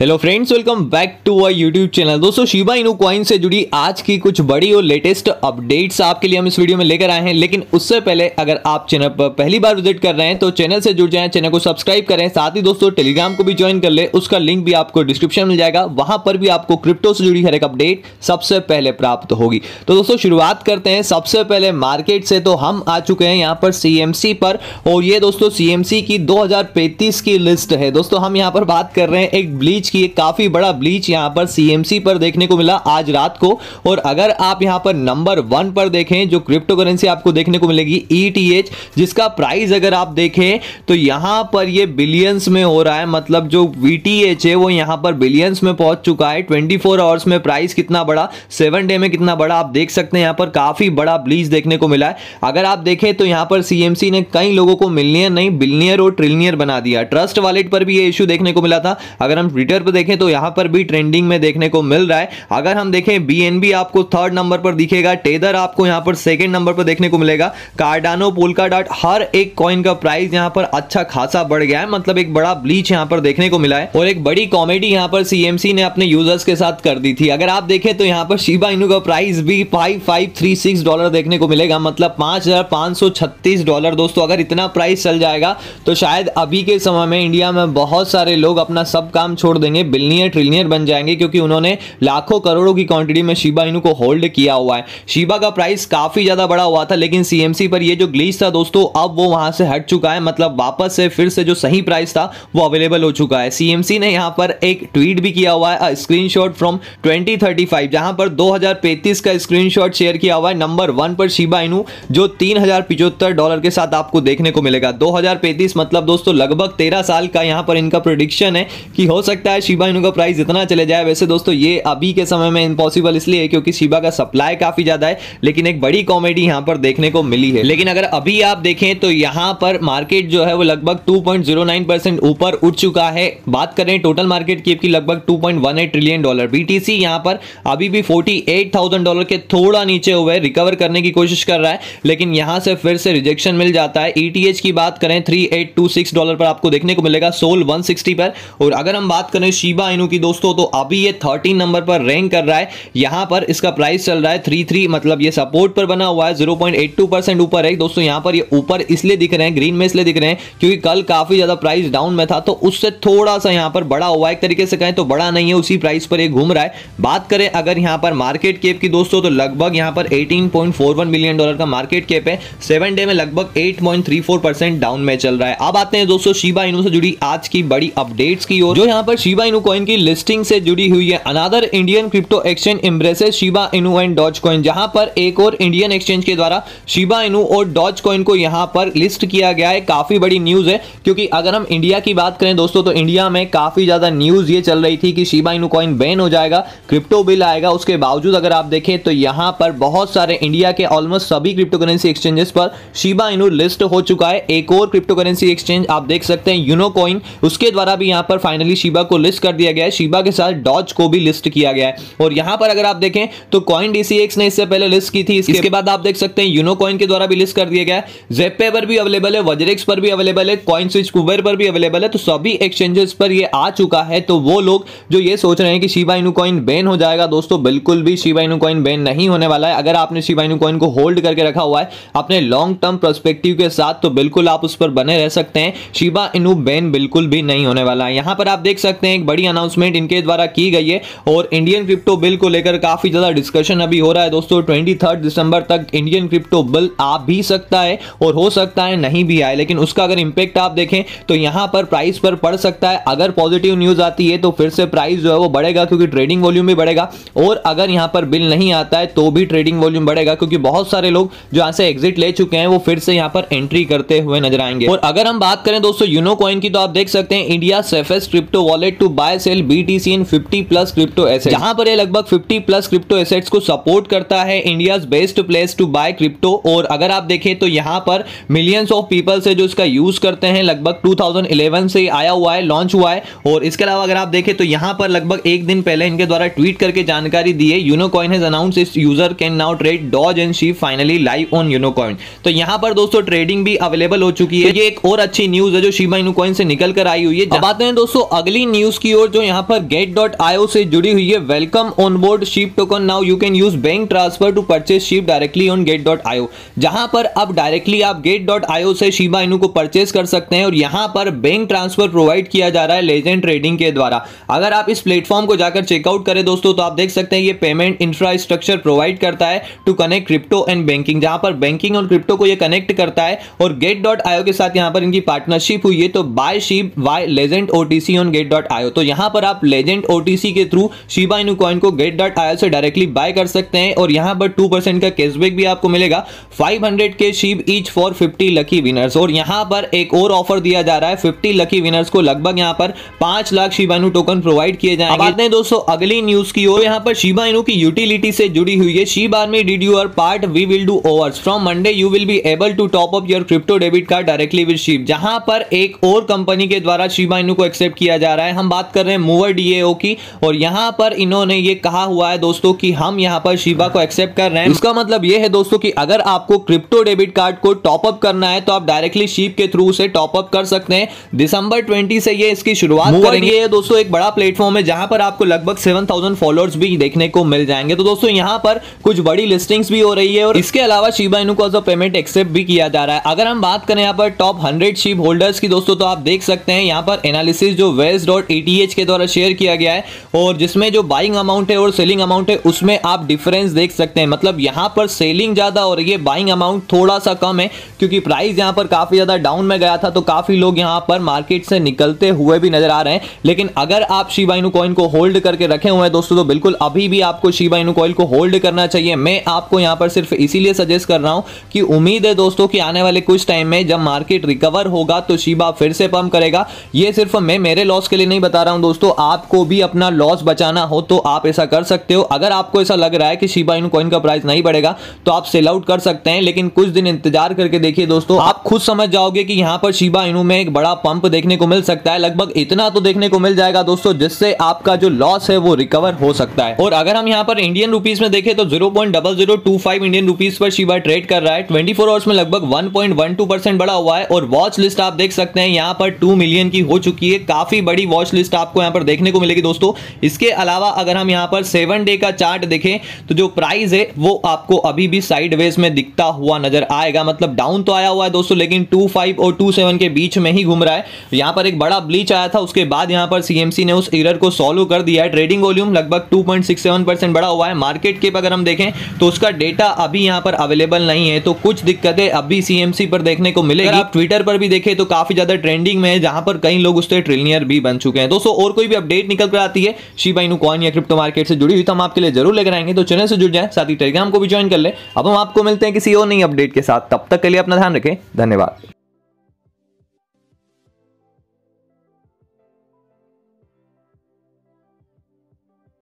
Hello friends welcome back to our YouTube channel दोस्तों Shiba Inu coin से जुड़ी आज की कुछ बड़ी और लेटेस्ट अपडेट्स आपके लिए हम इस वीडियो में लेकर आए हैं। लेकिन उससे पहले अगर आप चैनल पर पहली बार विज़िट कर रहे हैं तो चैनल से जुड़ जाएँ चैनल को सब्सक्राइब करें। साथ ही दोस्तों टेलीग्राम को भी ज्वाइन कर ले। उसका लिंक भी आपको डिस्क्रिप्शन मिल जाएगा। वहाँ पर भी आपको क्रिप्टो से जुड़ी हर एक अपडेट सबसे पहले प्राप्त होगी। तो दोस्तों, शुरुआत करते हैं। सबसे पहले मार्केट से तो हम आ चुके हैं यहाँ पर सीएमसी पर। और ये दोस्तों सीएमसी की दो हज़ार पैंतीस की लिस्ट है। दोस्तों, हम यहाँ पर बात कर रहे हैं एक ब्लीच की एक काफ़ी बड़ा ब्लीच यहाँ पर सीएमसी पर देखने को मिला आज रात को। और अगर आप यहाँ पर नंबर वन पर देखें, जो क्रिप्टो करेंसी आपको देखने को मिलेगी ईटीएच e जिसका प्राइस अगर आप देखें तो यहाँ पर ये बिलियंस में हो रहा है। मतलब जो वीटीएच है, वो यहाँ पर बिलियंस में पहुँच चुका है। 24 आवर्स में प्राइस कितना बड़ा सेवन डे में कितना बड़ा, आप देख सकते हैं, यहाँ पर काफ़ी बड़ा ब्लीच देखने को मिला है। अगर आप देखें तो यहाँ पर सीएमसी ने कई लोगों को मिलनियर नहीं बिलियनियर और ट्रिलियनियर बना दिया। ट्रस्ट वॉलेट पर भी ये इशू देखने को मिला था। अगर हम ट्विटर पर देखें तो यहाँ पर भी ट्रेंडिंग में देखने को मिल रहा है। अगर हम देखें बीएनबी आपको थर्ड नंबर पर दिखेगा टेदर आपको यहाँ पर सेकंड नंबर पर देखने को मिलेगा। कार्डानो पोलका डॉट हर एक कॉइन का प्राइस यहाँ पर अच्छा खासा बढ़ गया है। मतलब एक बड़ा ब्लीच यहाँ पर देखने को मिला है और एक बड़ी कॉमेडी यहाँ पर सीएमसी ने अपने यूज़र्स के साथ कर दी थी। अगर आप देखें तो यहाँ पर शिबा इनू का प्राइस भी five five three six dollar देखने को मिलेगा। मतलब पाँच हज़ार पाँच सौ छत्तीस डॉलर दोस्तों, अगर इतना प्राइस चल जाएगा तो शायद अभी के समय में इंडिया में बहुत सारे लोग अपना सब काम छोड़ देंगे बिलियनियर ट्रिलियनियर बन जाएँगे क्योंकि उन्होंने लाखों करोड़ों की क्वांटिटी में शिबा इनू को होल्ड किया हुआ है। शिबा का प्राइस काफ़ी ज़्यादा बड़ा हुआ था, लेकिन सीएमसी पर ये जो ग्लीच था दोस्तों, अब वो वहाँ से हट चुका है मतलब वापस से फिर से जो सही प्राइस था, वो अवेलेबल हो चुका है। सीएमसी ने यहाँ पर एक ट्वीट भी किया हुआ है स्क्रीनशॉट फ्रॉम 2035 जहाँ पर 2035 का स्क्रीनशॉट शेयर किया हुआ है। नंबर वन पर शिबा इनू, जो तीन डॉलर के साथ आपको देखने को मिलेगा। 2035 मतलब दोस्तों, लगभग तेरह साल का यहाँ पर इनका प्रोडिक्शन है कि हो सकता है शिबा इनू का प्राइस इतना चले जाए। वैसे दोस्तों ये अभी के समय में इम्पॉसिबल इसलिए है क्योंकि शिबा का सप्लाई काफ़ी ज़्यादा है लेकिन एक बड़ी कॉमेडी यहाँ पर देखने को मिली है। लेकिन अगर अभी आप देखें तो यहाँ पर मार्केट जो है वो लगभग 2.09 परसेंट ऊपर उठ चुका है। बात करें टोटल मार्केट की लगभग 2.18 ट्रिलियन डॉलर बीटीसी यहाँ पर अभी भी 48,000 डॉलर के थोड़ा नीचे हुए रिकवर करने की कोशिश कर रहा है। लेकिन यहाँ से फिर से रिजेक्शन मिल जाता है। ईटीएच e की बात करें थ्री डॉलर पर आपको देखने को मिलेगा सोल वन पर। और अगर हम बात करें शिबा इनू की दोस्तों तो अभी ये थर्टीन नंबर पर रैंक कर रहा है। यहाँ पर इसका प्राइस चल रहा है थ्री थ्री मतलब ये सपोर्ट पर बना हुआ है zero point eight two percent ऊपर है। दोस्तों, यहाँ पर ये ऊपर इसलिए दिख रहे हैं ग्रीन में इसलिए दिख रहे हैं, क्योंकि कल काफ़ी ज़्यादा प्राइस डाउन में था तो उससे थोड़ा सा यहाँ पर बड़ा हुआ एक तरीके से कहें तो बड़ा नहीं है, उसी प्राइस पर ये घूम रहा है। बात करें अगर यहाँ पर मार्केट केप की दोस्तों तो लगभग यहाँ पर एटीन मिलियन डॉलर का मार्केट केप है। सेवन डे में लगभग एट डाउन में चल रहा है। अब आते हैं दोस्तों, शिबा इनू से जुड़ी आज की बड़ी अपडेट्स की ओर। जो यहाँ पर शिबा इनू कॉइन की लिस्टिंग से जुड़ी हुई है। Another Indian crypto exchange embraces Shiba Inu and Doge coin जहाँ पर एक और इंडियन एक्सचेंज के द्वारा शिबा इनू और डॉज कॉइन को यहाँ पर लिस्ट किया गया है। काफ़ी बड़ी न्यूज़ है, क्योंकि अगर हम इंडिया की बात करें दोस्तों तो इंडिया में काफ़ी ज़्यादा न्यूज़ ये चल रही थी कि शिबा इनू कॉइन बैन हो जाएगा क्रिप्टो बिल आएगा। उसके बावजूद अगर आप देखें तो यहाँ पर बहुत सारे इंडिया के ऑलमोस्ट सभी क्रिप्टो करेंसी एक्सचेंजेस पर शिबा इनू लिस्ट हो चुका है। एक और क्रिप्टो करेंसी एक्सचेंज आप देख सकते हैं यूनो कॉइन उसके द्वारा भी यहाँ पर फाइनली शिबा को लिस्ट कर दिया गया है। शिबा के साथ डॉज को भी लिस्ट किया गया है। और यहाँ पर अगर आप देखें तो कॉइन डीसीएक्स ने इससे पहले लिस्ट की थी। इसके बाद आप देख सकते हैं यूनो कॉइन के द्वारा भी लिस्ट कर दिया गया है। जेपे पर भी अवेलेबल है वजरेक्स पर भी अवेलेबल है कॉइन स्विच कुबेर पर भी अवेलेबल है। तो सभी एक्सचेंजेस पर ये आ चुका है। तो वो लोग जो ये सोच रहे हैं कि शिबा इनू कॉइन बैन हो जाएगा दोस्तों बिल्कुल भी शिबा इनू कॉइन बैन नहीं होने वाला है। अगर आपने शिबा इनू कॉइन को होल्ड करके रखा हुआ है अपने लॉन्ग टर्म परस्पेक्टिव के साथ तो बिल्कुल आप उस पर बने रह सकते हैं। शिबा इनू बैन बिल्कुल भी नहीं होने वाला है। यहाँ पर आप देख सकते हैं एक बड़ी अनाउंसमेंट इनके द्वारा की गई है और इंडियन क्रिप्टो बिल को लेकर काफ़ी ज़्यादा डिस्कशन अभी हो रहा है। दोस्तों ट्वेंटी दिसंबर तक इंडियन क्रिप्टो बिल आ भी सकता है और हो सकता है नहीं भी आए। लेकिन उसका अगर इंपेक्ट आप देखें तो यहाँ पर प्राइस पर पड़ सकता है। अगर पॉजिटिव न्यूज़ आती है तो फिर से प्राइस जो है वो बढ़ेगा क्योंकि ट्रेडिंग वॉल्यूम भी बढ़ेगा। और अगर यहाँ पर बिल नहीं आता है तो भी ट्रेडिंग वॉल्यूम बढ़ेगा क्योंकि बहुत सारे लोग जो यहाँ से एग्जिट ले चुके हैं, वो फिर से यहाँ पर एंट्री करते हुए नज़र आएँगे। और अगर हम बात करें दोस्तों यूनो कॉइन की तो आप देख सकते हैं India safest crypto wallet to buy sell BTC in 50 plus crypto asset जहाँ पर ये लगभग 50 प्लस क्रिप्टो एसेट्स को सपोर्ट करता है India best place to buy crypto और अगर आप देखें तो यहाँ पर मिलियंस ऑफ़ पीपल से जो इसका यूज़ करते हैं, लगभग 2011 से आया हुआ है लॉन्च हुआ है। और इसके अलावा अगर आप देखें तो यहाँ पर लगभग एक दिन पहले इनके द्वारा ट्वीट करके जानकारी दी है Unocoin has announces user can now trade Doge and SHIB finally live on Unocoin तो यहाँ पर दोस्तों ट्रेडिंग भी अवेलेबल हो चुकी है। तो ये एक और अच्छी न्यूज़ है जो शिबा इनू कॉइन से निकल कर आई हुई है। जब आते हैं दोस्तों, अगली न्यूज़ न्यूज़ की ओर जो यहाँ पर गेट डॉट आईओ से जुड़ी हुई है welcome on board SHIB token now you can use bank transfer to purchase SHIB directly on Gate dot io जहाँ पर अब डायरेक्टली आप गेट डॉट आईओ से शिबा इनू को परचेज कर सकते हैं और यहाँ पर बैंक ट्रांसफ़र प्रोवाइड किया जा रहा है लेजेंड ट्रेडिंग के द्वारा। अगर आप इस प्लेटफॉर्म को जाकर चेकआउट करें दोस्तों तो आप देख सकते हैं ये पेमेंट इंफ्रास्ट्रक्चर प्रोवाइड करता है to connect crypto and banking जहाँ पर बैंकिंग और क्रिप्टो को ये कनेक्ट करता है और गेट डॉट आईओ के साथ यहाँ पर इनकी पार्टनरशिप हुई है तो buy SHIB by Legend OTC on Gate dot io तो यहाँ पर आप लेजेंड ओटीसी के थ्रू शिबा इनू कॉइन को गेट डॉट आईओ से डायरेक्टली बाय कर सकते हैं और यहाँ पर टू परसेंट का कैशबैक भी आपको मिलेगा। 500 के SHIB each for 50 lucky winners और यहाँ पर एक और ऑफ़र दिया जा रहा है। 50 लकी विनर्स को लगभग यहाँ पर 5 lakh Shiba Inu token provide किए जाएँगे। दोस्तों, अगली न्यूज़ की ओर। यहाँ पर शिबा इनू की यूटिलिटी से जुड़ी हुई है। SHIB army did your part we will do ours from Monday you will be able to top up your crypto debit card directly with SHIB जहाँ पर एक और कंपनी के द्वारा शिबा इनू को एक्सेप्ट किया जा रहा है। हम बात कर रहे हैं मूवर डीएओ की और यहाँ पर इन्होंने ये कहा हुआ है दोस्तों कि हम यहाँ पर शिबा को एक्सेप्ट कर रहे हैं। इसका मतलब ये है दोस्तों कि अगर आपको क्रिप्टो डेबिट कार्ड को टॉप अप करना है तो आप डायरेक्टली शीप के थ्रू से टॉप अप कर सकते हैं। दिसंबर 20 से ये इसकी शुरुआत करेंगे। ये दोस्तों एक बड़ा प्लेटफॉर्म है जहाँ पर आपको लगभग 7000 फॉलोअर्स भी देखने को मिल जाएँगे। तो दोस्तों यहाँ पर कुछ बड़ी लिस्टिंग्स भी हो रही है और इसके अलावा शिबा इनू को पेमेंट एक्सेप्ट भी किया जा रहा है। अगर हम बात करें यहाँ पर टॉप हंड्रेड शीप होल्डर्स की दोस्तों तो आप देख सकते हैं यहाँ पर एनालिसिस जो वेस्ट डॉट एटीएच के द्वारा शेयर किया गया है और जिसमें जो बाइंग अमाउंट है और सेलिंग अमाउंट है, उसमें आप डिफरेंस देख सकते हैं। मतलब यहाँ पर सेलिंग ज़्यादा और ये बाइंग अमाउंट थोड़ा सा कम है, क्योंकि प्राइस यहाँ पर काफ़ी ज़्यादा डाउन में गया था तो काफ़ी लोग यहाँ पर मार्केट से निकलते हुए भी नज़र आ रहे हैं। लेकिन अगर आप शिबा इनू कॉइन को होल्ड करके रखे हुए हैं, दोस्तों तो बिल्कुल अभी भी आपको शिबा इनू कॉइन को होल्ड करना चाहिए। मैं आपको यहाँ पर सिर्फ़ इसीलिए सजेस्ट कर रहा हूँ कि उम्मीद है दोस्तों कि आने वाले कुछ टाइम में जब मार्केट रिकवर होगा तो शिबा फिर से पंप करेगा। ये सिर्फ़ मैं, मेरे लॉस के लिए नहीं बता रहा हूँ दोस्तों, आपको भी अपना लॉस बचाना हो तो आप ऐसा कर सकते हो। अगर आपको ऐसा लग रहा है कि शिबा इन कॉइन का प्राइस नहीं बढ़ेगा तो आप सेल आउट कर सकते हैं, लेकिन कुछ दिन इंतज़ार करके देखिए दोस्तों, आप खुद समझ जाओगे कि यहाँ पर शिबा इनू में एक बड़ा पंप देखने को मिल सकता है। लगभग इतना तो देखने को मिल जाएगा दोस्तों, जिससे आपका जो लॉस है वो रिकवर हो सकता है। और अगर हम यहाँ पर इंडियन रुपीज़ में देखें तो ज़ीरो इंडियन रुपीज़ पर शिबा ट्रेड कर रहा है। ट्वेंटी आवर्स में लगभग वन बढ़ा हुआ है। और वॉच लिस्ट आप देख सकते हैं, यहाँ पर टू मिलियन की हो चुकी है। काफ़ी बड़ी वॉच लिस्ट आपको यहाँ पर देखने को मिलेगी दोस्तों। इसके अलावा अगर हम यहाँ पर सेवन डे का चार्ट देखें तो जो प्राइस है वो आपको अभी भी साइड में दिखता हुआ नज़र आएगा। मतलब डाउन तो आया हुआ है दोस्तों लेकिन टू फाइव और टू सेवन के बीच में ही घूम रहा है। यहाँ पर एक बड़ा ब्लीच आया था उसके बाद यहाँ पर सीएमसी ने उस एरर को सॉल्व कर दिया है। ट्रेडिंग वॉल्यूम लगभग 2.67 परसेंट बढ़ा हुआ है। मार्केट के अगर हम देखें तो उसका डेटा अभी यहाँ पर अवेलेबल नहीं है। तो कुछ दिक्कतें अभी सीएमसी पर देखने को मिलेगी। आप ट्विटर पर भी देखें तो काफ़ी ज़्यादा ट्रेंडिंग में है जहाँ पर कई लोग उससे ट्रिलियनर भी बन चुके हैं। दोस्तों, और कोई भी अपडेट निकल कर आती है शिबा इनू कॉइन या क्रिप्टो मार्केट से जुड़ी हुई तो हम आपके लिए ज़रूर लेकर आएँगे तो चैनल से जुड़ जाए, साथ ही टेलीग्राम को भी ज्वाइन कर ले। अब हम आपको मिलते हैं किसी और नई अपडेट के साथ। तब तक के लिए अपना ध्यान रखें। धन्यवाद।